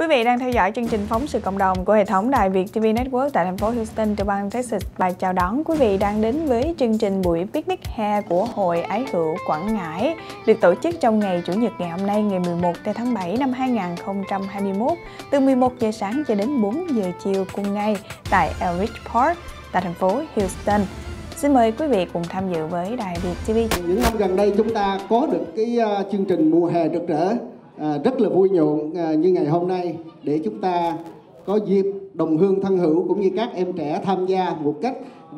Quý vị đang theo dõi chương trình phóng sự cộng đồng của hệ thống đài Việt TV Network tại thành phố Houston, tiểu bang Texas và chào đón quý vị đang đến với chương trình buổi picnic hè của Hội Ái Hữu Quảng Ngãi được tổ chức trong ngày Chủ nhật ngày hôm nay ngày 11 tháng 7 năm 2021 từ 11 giờ sáng cho đến 4 giờ chiều cùng ngày tại Elridge Park tại thành phố Houston. Xin mời quý vị cùng tham dự với Đài Việt TV. Những năm gần đây chúng ta có được cái ờ, chương trình mùa hè rực rỡ à, rất là vui nhộn à, như ngày hôm nay để chúng ta có dịp đồng hương thân hữu cũng như các em trẻ tham gia một cách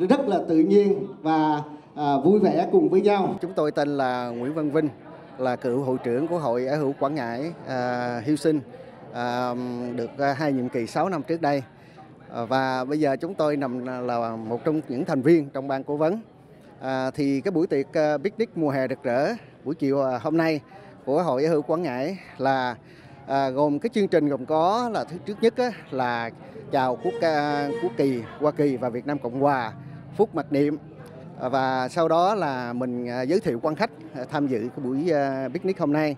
rất là tự nhiên và à, vui vẻ cùng với nhau. Chúng tôi tên là Nguyễn Văn Vinh, là cựu hội trưởng của hội ở hữu Quảng Ngãi à, Hiêu sinh à, được à, hai nhiệm kỳ 6 năm trước đây. À, và bây giờ chúng tôi nằm là một trong những thành viên trong ban cố vấn. À, thì cái buổi tiệc à, picnic mùa hè rực rỡ buổi chiều à, hôm nay của hội hữu Quảng Ngãi là à, gồm cái chương trình gồm có là thứ trước nhất á, là chào quốc ca quốc kỳ Hoa Kỳ và Việt Nam Cộng Hòa phút mặc niệm. Và sau đó là mình à, giới thiệu quan khách à, tham dự cái buổi à, picnic hôm nay.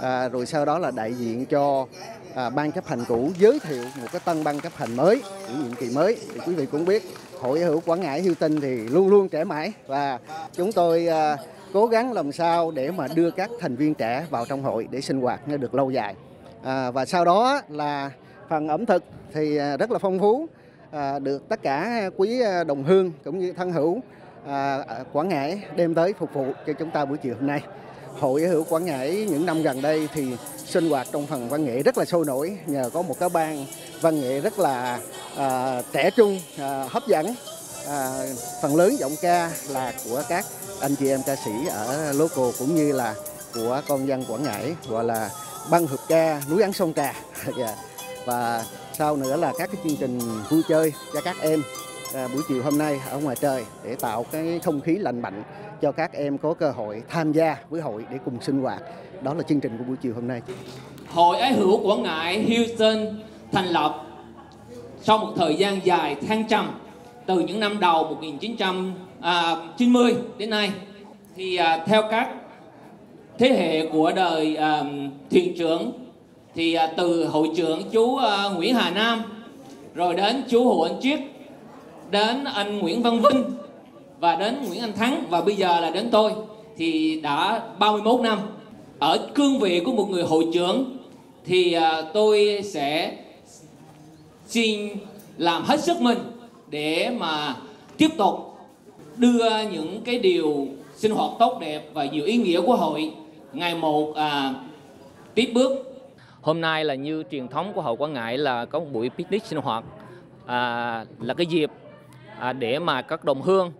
À, rồi sau đó là đại diện cho à, ban chấp hành cũ giới thiệu một cái tân ban chấp hành mới nhiệm kỳ mới. Thì quý vị cũng biết hội hữu Quảng Ngãi Hiêu Tinh thì luôn luôn trẻ mãi. Và chúng tôi à, cố gắng làm sao để mà đưa các thành viên trẻ vào trong hội để sinh hoạt nó được lâu dài. À, và sau đó là phần ẩm thực thì à, rất là phong phú à, được tất cả quý à, đồng hương cũng như thân hữu à, à, Quảng Ngãi đem tới phục vụ cho chúng ta buổi chiều hôm nay. Hội hữu Quảng Ngãi những năm gần đây thì sinh hoạt trong phần văn nghệ rất là sôi nổi nhờ có một cái ban văn nghệ rất là à, trẻ trung à, hấp dẫn à, phần lớn giọng ca là của các anh chị em ca sĩ ở local cũng như là của con dân Quảng Ngãi gọi là băng hợp ca núi ăn sông cà. Dạ. Và sau nữa là các cái chương trình vui chơi cho các em à, buổi chiều hôm nay ở ngoài trời để tạo cái không khí lành mạnh cho các em có cơ hội tham gia với hội để cùng sinh hoạt. Đó là chương trình của buổi chiều hôm nay. Hội ái hữu Quảng Ngãi Houston thành lập sau một thời gian dài thăng trầm từ những năm đầu 1990 à, đến nay, thì à, theo các thế hệ của đời à, thuyền trưởng, thì từ hội trưởng chú Nguyễn Hà Nam, rồi đến chú Hồ Anh Triết, đến anh Nguyễn Văn Vinh và đến Nguyễn Anh Thắng và bây giờ là đến tôi, thì đã 31 năm. Ở cương vị của một người hội trưởng, thì tôi sẽ xin làm hết sức mình để mà tiếp tục đưa những cái điều sinh hoạt tốt đẹp và nhiều ý nghĩa của hội ngày một à, tiếp bước. Hôm nay là như truyền thống của hội Quảng Ngãi là có một buổi picnic sinh hoạt à, là cái dịp à, để mà các đồng hương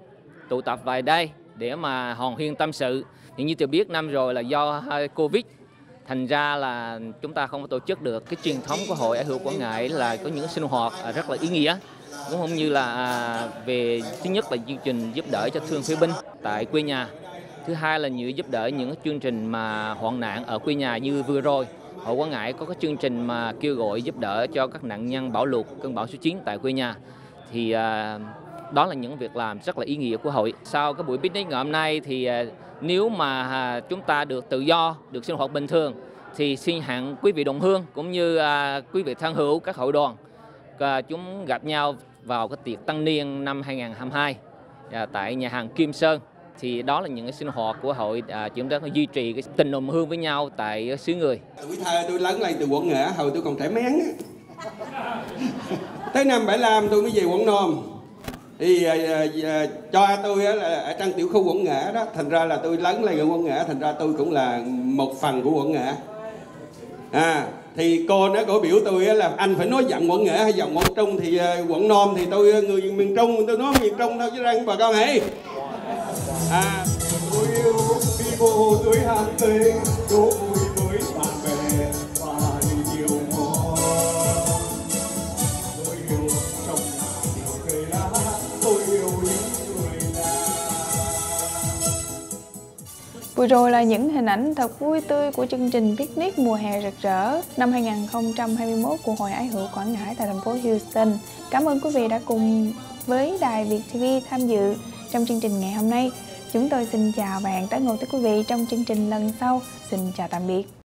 tụ tập về đây để mà hòn huyên tâm sự. Nhưng như tôi biết năm rồi là do à, Covid thành ra là chúng ta không tổ chức được cái truyền thống của hội ở hữu Quảng Ngãi là có những sinh hoạt à, rất là ý nghĩa cũng không như là à, về thứ nhất là chương trình giúp đỡ cho thương phế binh tại quê nhà. Thứ hai là những giúp đỡ những chương trình mà hoạn nạn ở quê nhà như vừa rồi. Hội quảng ngãi có cái chương trình mà kêu gọi giúp đỡ cho các nạn nhân bão lụt cơn bão số 9 tại quê nhà. Thì à, đó là những việc làm rất là ý nghĩa của hội. Sau cái buổi picnic ngày hôm nay thì à, nếu mà à, chúng ta được tự do được sinh hoạt bình thường thì xin hẹn quý vị đồng hương cũng như à, quý vị thân hữu các hội đoàn chúng gặp nhau vào cái tiệc tăng niên năm 2022 à, tại nhà hàng Kim Sơn thì đó là những cái sinh hoạt của hội à, chúng ta duy trì cái tình đồng hương với nhau tại xứ người. Tuổi thơ tôi lớn lên từ quận Nghệ, hồi tôi còn trẻ mén. Tới năm 75 tôi mới về quận Nôm. Thì à, à, à cho tôi á, là ở trong tiểu khu quận Nghệ đó, thành ra là tôi lớn lên ở quận Nghệ, thành ra tôi cũng là một phần của quận Nghệ. À, thì cô nó cổ biểu tôi là anh phải nói giọng quận nghệ hay giọng quận trung thì ờ, quận non thì tôi ờ, người miền trung tôi nói miền trung thôi chứ răng bà con hãy. À tôi yêu đi bộ dưới hàng tây Vừa rồi là những hình ảnh thật vui tươi của chương trình picnic mùa hè rực rỡ năm 2021 của Hội Ái Hữu Quảng Ngãi tại thành phố Houston. Cảm ơn quý vị đã cùng với Đài Việt TV tham dự trong chương trình ngày hôm nay. Chúng tôi xin chào và hẹn tái ngộ tới quý vị trong chương trình lần sau. Xin chào tạm biệt.